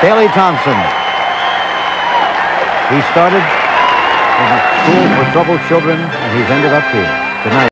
Bailey Thompson. He started in a school for troubled children, and he's ended up here. tonight.